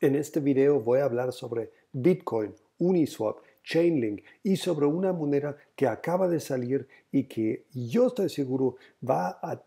En este video voy a hablar sobre Bitcoin, Uniswap, Chainlink y sobre una moneda que acaba de salir y que yo estoy seguro va a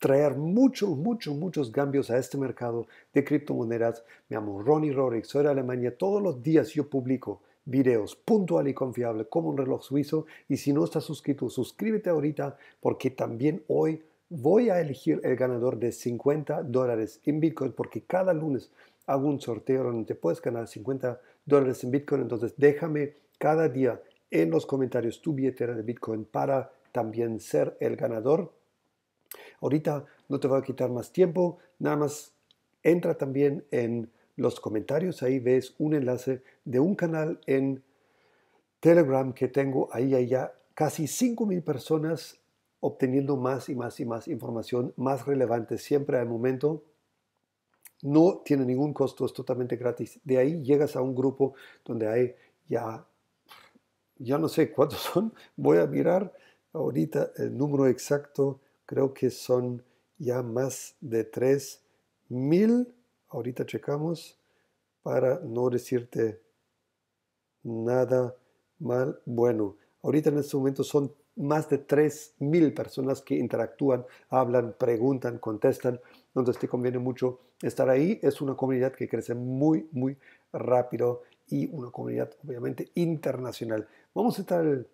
traer muchos, muchos, muchos cambios a este mercado de criptomonedas. Me llamo Ronnie Rorik, soy de Alemania. Todos los días yo publico videos puntual y confiable como un reloj suizo y si no estás suscrito, suscríbete ahorita porque también hoy voy a elegir el ganador de 50 dólares en Bitcoin porque cada lunes hago un sorteo donde te puedes ganar 50 dólares en Bitcoin. Entonces déjame cada día en los comentarios tu billetera de Bitcoin para también ser el ganador. Ahorita no te voy a quitar más tiempo, nada más entra también en los comentarios, ahí ves un enlace de un canal en Telegram que tengo, ahí ya casi 5.000 personas obteniendo más y más y más información más relevante siempre al momento no tiene ningún costo, es totalmente gratis. De ahí llegas a un grupo donde hay ya, ya no sé cuántos son, voy a mirar ahorita el número exacto, creo que son ya más de 3.000, ahorita checamos para no decirte nada mal. Bueno, ahorita en este momento son más de 3.000 personas que interactúan, hablan, preguntan, contestan. Entonces te conviene mucho estar ahí. Es una comunidad que crece muy, muy rápido y una comunidad obviamente internacional. Vamos a estar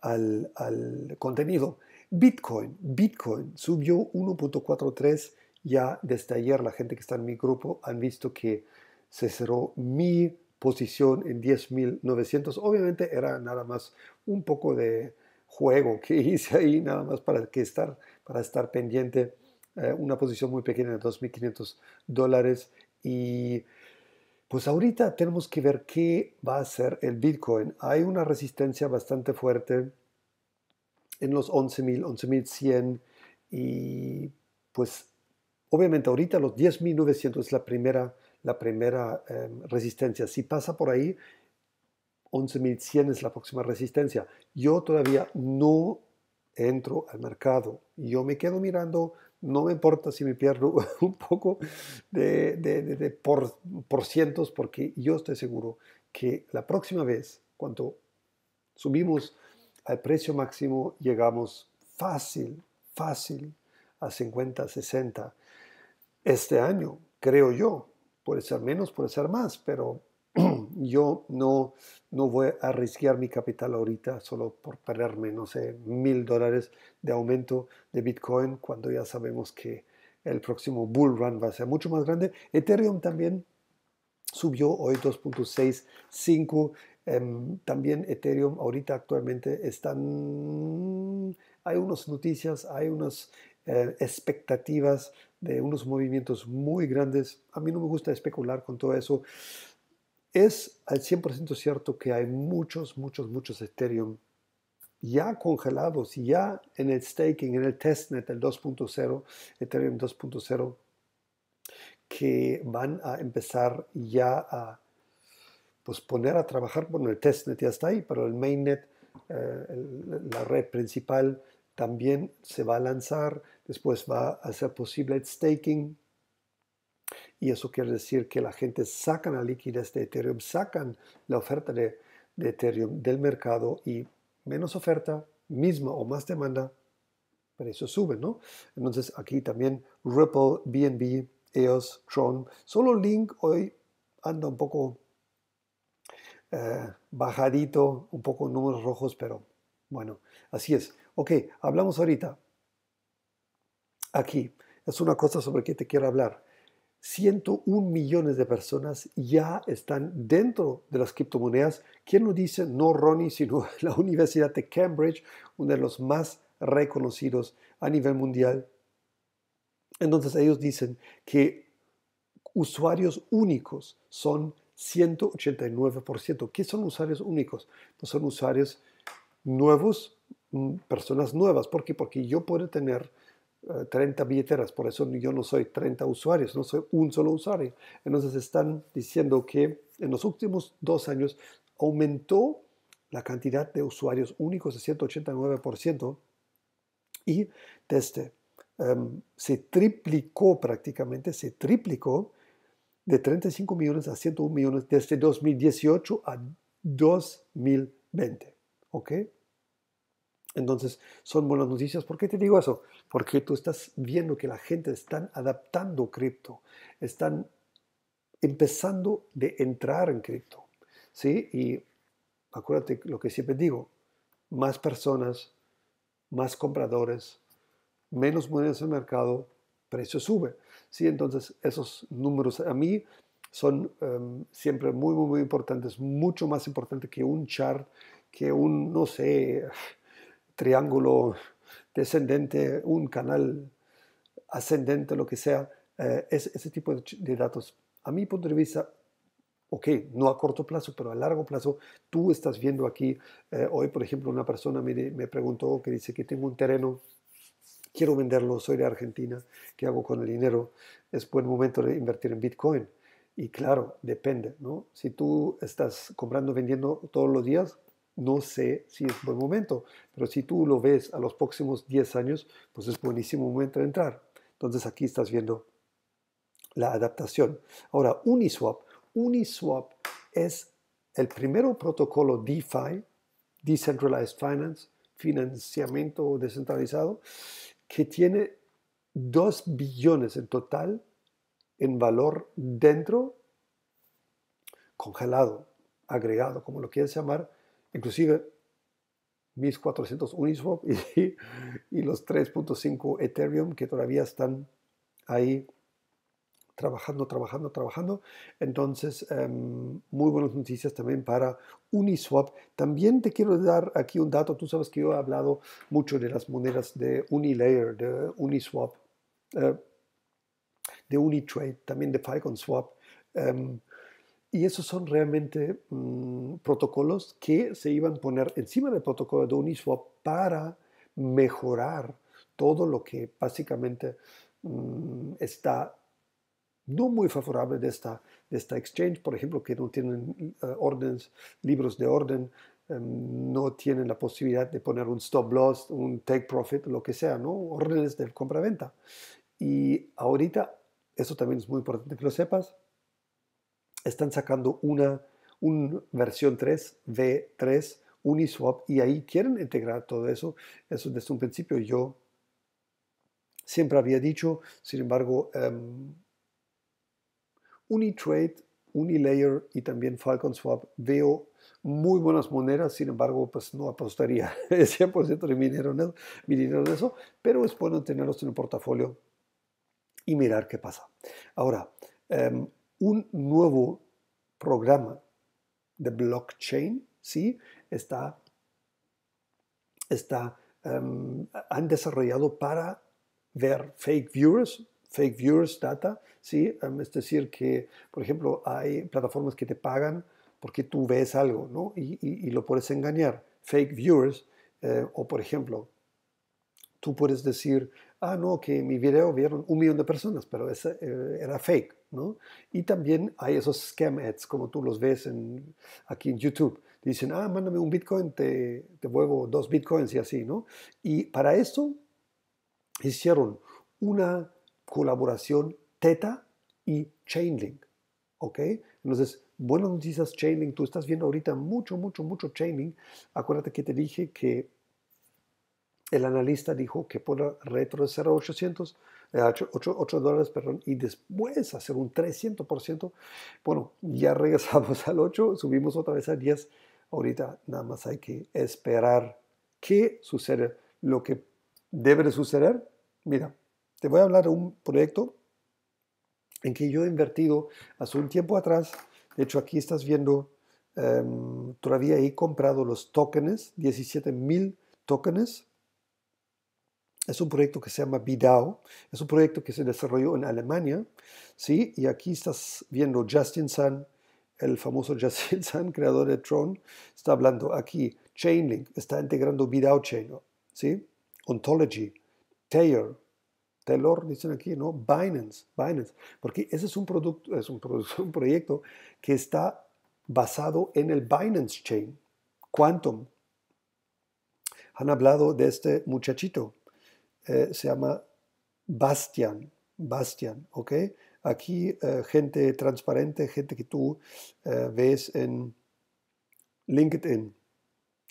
al, al contenido. Bitcoin, Bitcoin subió 1.43 ya desde ayer. La gente que está en mi grupo han visto que se cerró mi posición en 10.900. Obviamente era nada más un poco de juego que hice ahí, nada más para, que estar, para estar pendiente. Eh, una posición muy pequeña de 2.500 dólares. Y pues ahorita tenemos que ver qué va a hacer el Bitcoin. Hay una resistencia bastante fuerte en los 11.000, 11.100 y pues obviamente ahorita los 10.900 es la primera la primera em, resistencia. Si pasa por ahí, 11.100 es la próxima resistencia. Yo todavía no entro al mercado. Yo me quedo mirando, no me importa si me pierdo un poco de, de, por, por cientos, porque yo estoy seguro que la próxima vez, cuando subimos al precio máximo, llegamos fácil, fácil a 50, 60 este año, creo yo. Puede ser menos, puede ser más, pero yo no, no voy a arriesgar mi capital ahorita solo por perderme, no sé, mil dólares de aumento de Bitcoin cuando ya sabemos que el próximo bull run va a ser mucho más grande. Ethereum también subió hoy 2.65. Em, también Ethereum ahorita actualmente están, hay unas noticias, hay unas eh, expectativas de unos movimientos muy grandes. A mí no me gusta especular con todo eso. Es al 100% cierto que hay muchos, muchos, muchos Ethereum ya congelados, ya en el staking, en el testnet, el 2.0, Ethereum 2.0, que van a empezar ya a pues, poner a trabajar. Bueno, el testnet ya está ahí, pero el mainnet, eh, la red principal, también se va a lanzar, después va a ser posible el staking. Y eso quiere decir que la gente saca la liquidez de Ethereum, sacan la oferta de, Ethereum del mercado y menos oferta, misma o más demanda, precio sube, ¿no? Entonces aquí también Ripple, BNB, EOS, Tron. Solo Link hoy anda un poco eh, bajadito, un poco números rojos, pero bueno, así es. Ok, hablamos ahorita. Aquí es una cosa sobre que te quiero hablar. 101 millones de personas ya están dentro de las criptomonedas. ¿Quién lo dice? No Ronnie, sino la Universidad de Cambridge, uno de los más reconocidos a nivel mundial. Entonces ellos dicen que usuarios únicos son 189%. ¿Qué son usuarios únicos? Pues son usuarios nuevos personas nuevas. ¿Por qué? Porque yo puedo tener 30 eh, billeteras, por eso yo no soy 30 usuarios, no soy un solo usuario. Entonces están diciendo que en los últimos dos años aumentó la cantidad de usuarios únicos de 189% y desde em, se triplicó prácticamente, se triplicó de 35 millones a 101 millones desde 2018 a 2020. ¿Ok? Entonces, son buenas noticias. ¿Por qué te digo eso? Porque tú estás viendo que la gente está adaptando cripto, están empezando de entrar en cripto. ¿Sí? Y acuérdate lo que siempre digo, más personas, más compradores, menos monedas en el mercado, precio sube. ¿Sí? Entonces, esos números a mí son em, siempre muy, muy, muy importantes, mucho más importante que un chart, que un, no sé, triángulo descendente, un canal ascendente, lo que sea, eh, ese tipo de, datos. A mi punto de vista, ok, no a corto plazo, pero a largo plazo, tú estás viendo aquí, eh, hoy por ejemplo una persona me, me preguntó que dice que tengo un terreno, quiero venderlo, soy de Argentina, ¿qué hago con el dinero? Es buen momento de invertir en Bitcoin. Y claro, depende, ¿no? Si tú estás comprando, vendiendo todos los días, no sé si es buen momento, pero si tú lo ves a los próximos 10 años, pues es buenísimo momento de entrar. Entonces aquí estás viendo la adaptación. Ahora, Uniswap. Uniswap es el primer protocolo DeFi, Decentralized Finance, financiamiento descentralizado, que tiene 2 billones en total en valor dentro, congelado, agregado, como lo quieras llamar, inclusive 1400 Uniswap y, los 3.5 Ethereum que todavía están ahí trabajando, trabajando, trabajando. Entonces, em, muy buenas noticias también para Uniswap. También te quiero dar aquí un dato. Tú sabes que yo he hablado mucho de las monedas de Unilayer, de Uniswap, eh, de Unitrade, también de Falcon Swap. Em, y esos son realmente mm, protocolos que se iban a poner encima del protocolo de Uniswap para mejorar todo lo que básicamente mm, está no muy favorable de esta, de esta exchange, por ejemplo, que no tienen eh, órdenes, libros de orden, em, no tienen la posibilidad de poner un stop loss, un take profit, lo que sea, ¿no? órdenes de compra-venta. Y ahorita, eso también es muy importante que lo sepas, están sacando una, una versión 3, V3, Uniswap, y ahí quieren integrar todo eso. Eso desde un principio yo siempre había dicho, sin embargo, um, Unitrade, Unilayer y también Falcon Swap veo muy buenas monedas, sin embargo, pues no apostaría el 100% de mi dinero, en eso, pero es bueno tenerlos en el portafolio y mirar qué pasa. Ahora, um, un nuevo programa de blockchain, ¿sí? Está, está, em, han desarrollado para ver fake viewers, fake viewers data, ¿sí? Em, es decir, que, por ejemplo, hay plataformas que te pagan porque tú ves algo, ¿no? Y, lo puedes engañar. Fake viewers, eh, o por ejemplo, tú puedes decir, ah, no, que mi video vieron un millón de personas, pero ese eh, era fake, ¿no? Y también hay esos scam ads, como tú los ves aquí en YouTube. Dicen, ah, mándame un Bitcoin, te devuelvo dos Bitcoins y así, ¿no? Y para eso hicieron una colaboración Teta y Chainlink, ¿ok? Entonces, buenas noticias Chainlink, tú estás viendo ahorita mucho, mucho, mucho Chainlink. Acuérdate que te dije que el analista dijo que puede retroceder a 800, 8, dólares, perdón, y después hacer un 300%. Bueno, ya regresamos al 8, subimos otra vez a 10. Ahorita nada más hay que esperar qué sucede. Lo que debe de suceder, mira, te voy a hablar de un proyecto en que yo he invertido hace un tiempo atrás. De hecho, aquí estás viendo, em, todavía he comprado los tokens, 17 mil tokens es un proyecto que se llama BIDAO, es un proyecto que se desarrolló en Alemania, ¿sí? Y aquí estás viendo Justin Sun, el famoso Justin Sun, creador de Tron, está hablando aquí, Chainlink, está integrando BIDAO Chain, ¿sí? Ontology, Taylor, Taylor dicen aquí, ¿no? Binance, Binance, porque ese es un producto, es un, un proyecto que está basado en el Binance Chain, Quantum. Han hablado de este muchachito, eh, se llama Bastian, Bastian, ¿ok? aquí eh, gente transparente, gente que tú eh, ves en LinkedIn,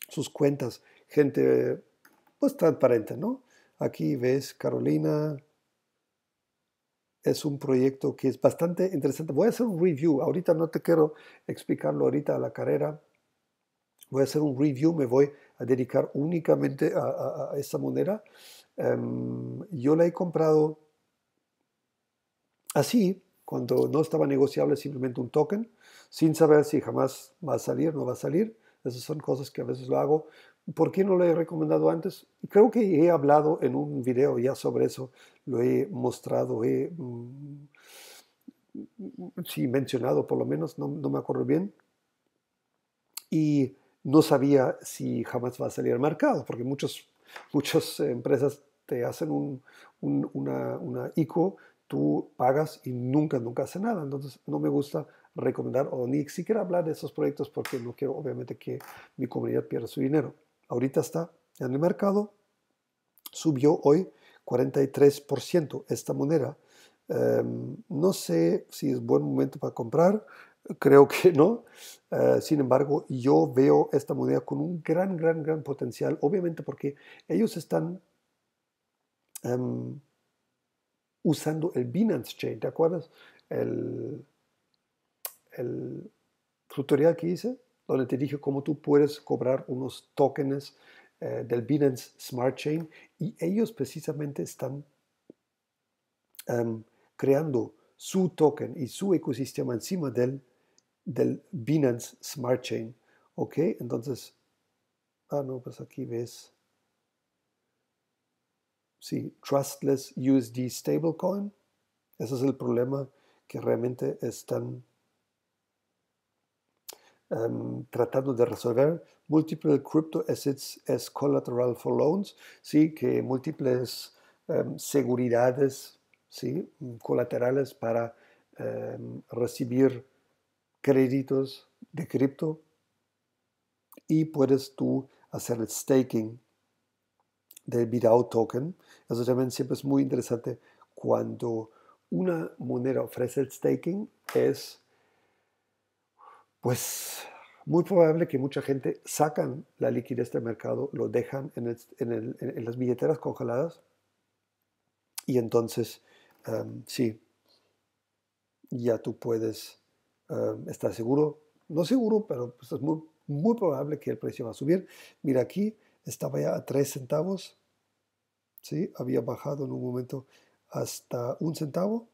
sus cuentas, gente pues transparente, ¿no? Aquí ves Carolina, es un proyecto que es bastante interesante. Voy a hacer un review, ahorita no te quiero explicarlo ahorita a la carrera, voy a hacer un review, me voy a dedicar únicamente a, esta moneda. Em, yo la he comprado así, cuando no estaba negociable simplemente un token, sin saber si jamás va a salir, no va a salir. Esas son cosas que a veces lo hago. ¿Por qué no lo he recomendado antes? Creo que he hablado en un video ya sobre eso, lo he mostrado, he mm, sí, mencionado por lo menos, no, no me acuerdo bien. Y no sabía si jamás va a salir al mercado, porque muchos, muchas empresas te hacen un, una, una ICO, tú pagas y nunca, nunca hace nada. Entonces no me gusta recomendar o ni siquiera hablar de esos proyectos porque no quiero obviamente que mi comunidad pierda su dinero. Ahorita está en el mercado, subió hoy 43% esta moneda. Em, no sé si es buen momento para comprar, Creo que no. Eh, sin embargo, yo veo esta moneda con un gran, gran, gran potencial, obviamente porque ellos están usando el Binance Chain, ¿te acuerdas? El, el tutorial que hice, donde te dije cómo tú puedes cobrar unos tokens eh, del Binance Smart Chain y ellos precisamente están em, creando su token y su ecosistema encima del del Binance Smart Chain. ¿Ok? Entonces, ah, no, pues aquí ves. Sí, Trustless USD Stablecoin. Ese es el problema que realmente están em, tratando de resolver. Multiple crypto assets as collateral for loans. Sí, que múltiples em, seguridades, sí, colaterales para em, recibir créditos de cripto y puedes tú hacer el staking del BitOut token. Eso también siempre es muy interesante cuando una moneda ofrece el staking es pues muy probable que mucha gente sacan la liquidez del mercado, lo dejan en, en, las billeteras congeladas y entonces em, sí, ya tú puedes eh, está seguro, no seguro, pero pues, es muy, muy probable que el precio va a subir. Mira aquí, estaba ya a 3 centavos, ¿sí? había bajado en un momento hasta un centavo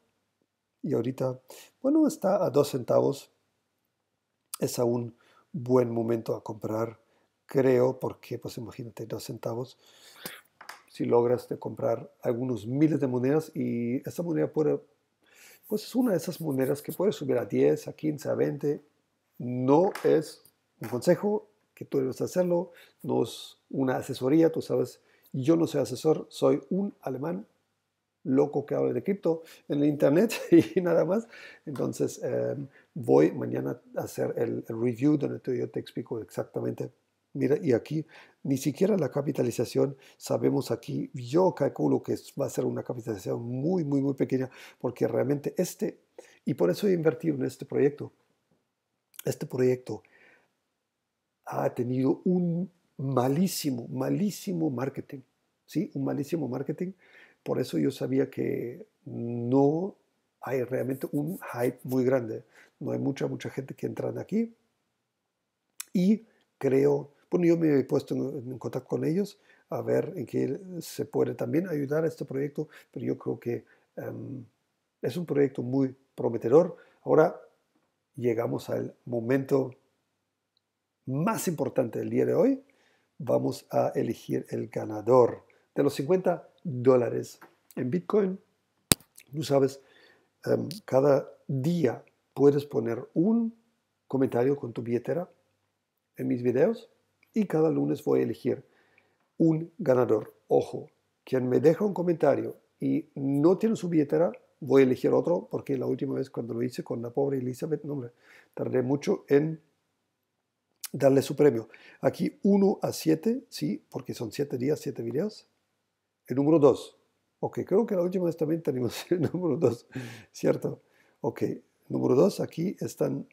y ahorita, bueno, está a 2 centavos. Es aún buen momento a comprar, creo, porque pues imagínate, 2 centavos. Si logras de comprar algunos miles de monedas y esta moneda puede pues es una de esas monedas que puede subir a 10, a 15, a 20. No es un consejo que tú debes hacerlo, no es una asesoría, tú sabes, yo no soy asesor, soy un alemán loco que habla de cripto en el internet y nada más. Entonces em, voy mañana a hacer el, el review donde yo te explico exactamente Mira, y aquí ni siquiera la capitalización, sabemos aquí, yo calculo que va a ser una capitalización muy, muy, muy pequeña, porque realmente este, y por eso he invertido en este proyecto, este proyecto ha tenido un malísimo, malísimo marketing, ¿sí? Un malísimo marketing, por eso yo sabía que no hay realmente un hype muy grande, no hay mucha, mucha gente que entra aquí, y creo bueno, yo me he puesto en, contacto con ellos a ver en qué se puede también ayudar a este proyecto, pero yo creo que em, es un proyecto muy prometedor. Ahora llegamos al momento más importante del día de hoy. Vamos a elegir el ganador de los 50 dólares en Bitcoin. Tú sabes, em, cada día puedes poner un comentario con tu billetera en mis videos y cada lunes voy a elegir un ganador. Ojo, quien me deja un comentario y no tiene su billetera, voy a elegir otro porque la última vez cuando lo hice con la pobre Elizabeth, no, hombre, tardé mucho en darle su premio. Aquí 1 a 7, sí, porque son 7 días, 7 videos. El número 2. Ok, creo que la última vez también tenemos el número 2, ¿cierto? Ok, número dos, aquí están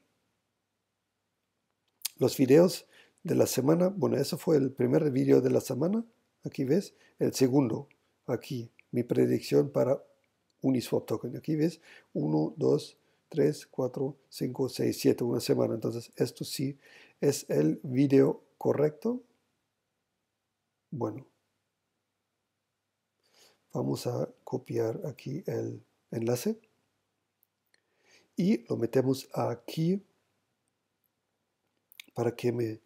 los videos de la semana. Bueno, eso fue el primer video de la semana. Aquí ves. El segundo, aquí, mi predicción para Uniswap Token. Aquí ves, 1, 2, 3, 4, 5, 6, 7, una semana. Entonces, esto sí es el video correcto. Bueno, vamos a copiar aquí el enlace y lo metemos aquí para que me,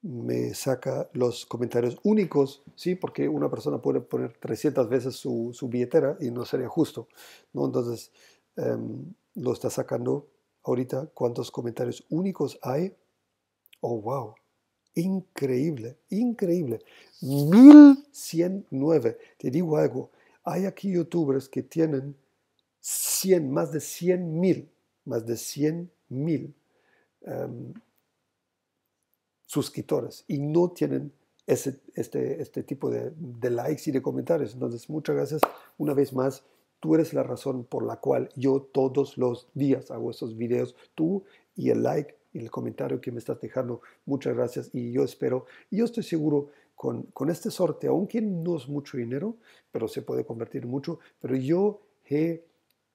me saca los comentarios únicos, ¿sí? Porque una persona puede poner 300 veces su, billetera y no sería justo, ¿no? Entonces, em, lo está sacando ahorita cuántos comentarios únicos hay. Oh, wow. Increíble, increíble. 1109. Te digo algo, hay aquí youtubers que tienen 100, más de 100 mil, más de 100 mil em, suscriptores y no tienen ese, este, este tipo de, de likes y de comentarios. Entonces, muchas gracias una vez más. Tú eres la razón por la cual yo todos los días hago estos videos. Tú y el like el comentario que me estás dejando. Muchas gracias y yo espero, y yo estoy seguro con, con este sorteo, aunque no es mucho dinero, pero se puede convertir mucho, pero yo he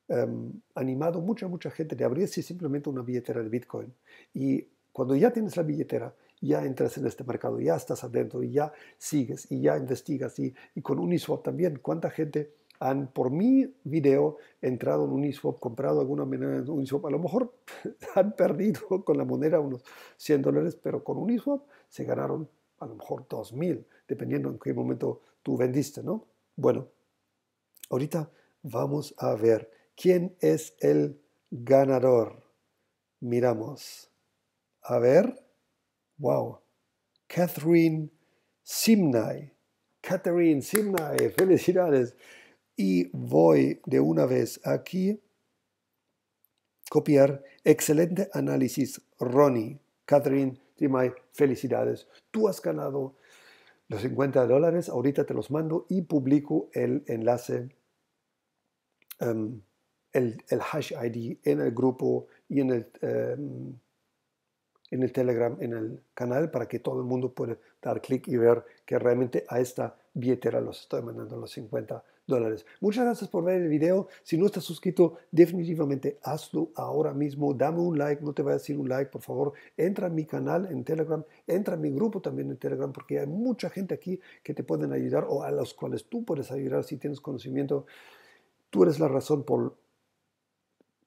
um, animado mucha, mucha gente de abrirse simplemente una billetera de Bitcoin. Y cuando ya tienes la billetera, ya entras en este mercado, ya estás adentro y ya sigues y ya investigas. Y, y con Uniswap también, ¿cuánta gente han por mi video entrado en Uniswap, comprado alguna moneda en Uniswap, a lo mejor han perdido con la moneda unos 100 dólares, pero con Uniswap se ganaron a lo mejor 2000, dependiendo en qué momento tú vendiste, ¿no? Bueno, ahorita vamos a ver quién es el ganador. Miramos. A ver. Wow. Catherine Simnay. Catherine Simnay, felicidades y voy de una vez aquí copiar. Excelente análisis Ronnie. Catherine Timay felicidades. Tú has ganado los 50 dólares. Ahorita te los mando y publico el enlace em, el, hash ID en el grupo y en el em, en el Telegram, en el canal, para que todo el mundo pueda dar clic y ver que realmente a esta billetera los estoy mandando los 50 dólares. Muchas gracias por ver el video. Si no estás suscrito, definitivamente hazlo ahora mismo. Dame un like, no te vayas sin un like, por favor. Entra a mi canal en Telegram, entra a mi grupo también en Telegram, porque hay mucha gente aquí que te pueden ayudar o a los cuales tú puedes ayudar si tienes conocimiento. Tú eres la razón por,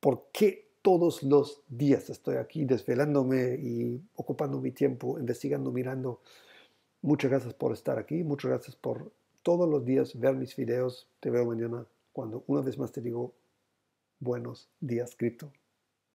por qué todos los días estoy aquí desvelándome y ocupando mi tiempo, investigando, mirando. Muchas gracias por estar aquí, muchas gracias por todos los días ver mis videos. Te veo mañana cuando una vez más te digo buenos días, cripto.